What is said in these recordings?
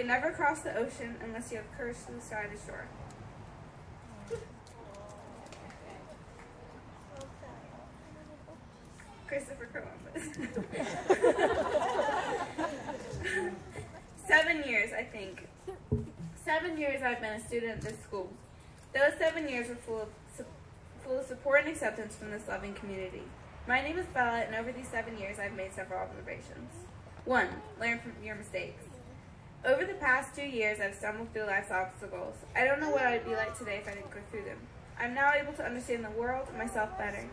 You never cross the ocean unless you have courage to decide to shore. Christopher Columbus. seven years, I think. Seven years I've been a student at this school. Those seven years were full of, full of support and acceptance from this loving community. My name is Bella, and over these seven years I've made several observations. One, learn from your mistakes. Over the past two years, I've stumbled through life's obstacles. I don't know what I'd be like today if I didn't go through them. I'm now able to understand the world and myself better.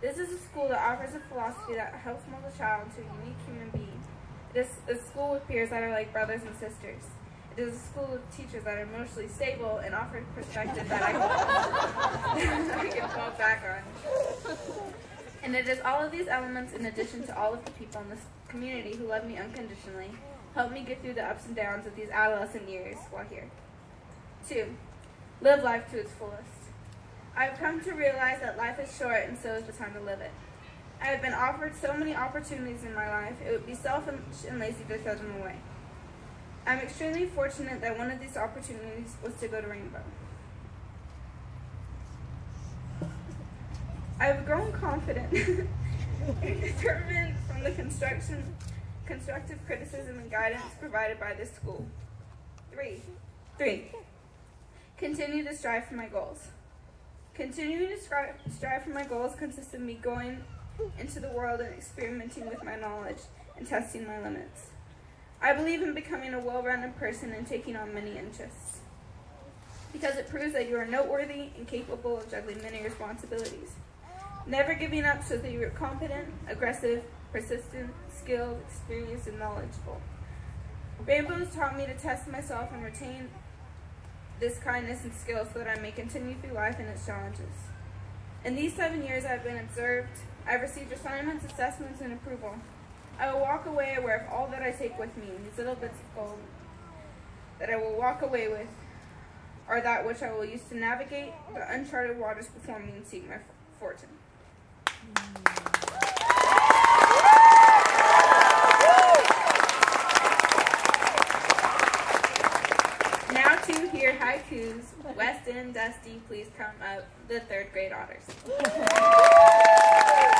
This is a school that offers a philosophy that helps mold a child into a unique human being. It is a school with peers that are like brothers and sisters. It is a school with teachers that are emotionally stable and offer perspective that I can, I can fall back on. And it is all of these elements in addition to all of the people in this community who love me unconditionally, help me get through the ups and downs of these adolescent years while here. Two, live life to its fullest. I've come to realize that life is short and so is the time to live it. I have been offered so many opportunities in my life, it would be selfish and lazy to throw them away. I'm extremely fortunate that one of these opportunities was to go to Rainbow. I've grown confident and determined from the construction, constructive criticism and guidance provided by this school. Three, three, continue to strive for my goals. Continuing to strive, for my goals consists of me going into the world and experimenting with my knowledge and testing my limits. I believe in becoming a well-rounded person and taking on many interests because it proves that you are noteworthy and capable of juggling many responsibilities. Never giving up so that you are competent, aggressive, persistent, skilled, experienced, and knowledgeable. Rainbow has taught me to test myself and retain this kindness and skill so that I may continue through life and its challenges. In these seven years I've been observed, I've received assignments, assessments, and approval. I will walk away aware of all that I take with me, these little bits of gold that I will walk away with are that which I will use to navigate the uncharted waters before me and seek my fortune. two here, haikus. Weston, Dusty, please come up, the third grade otters.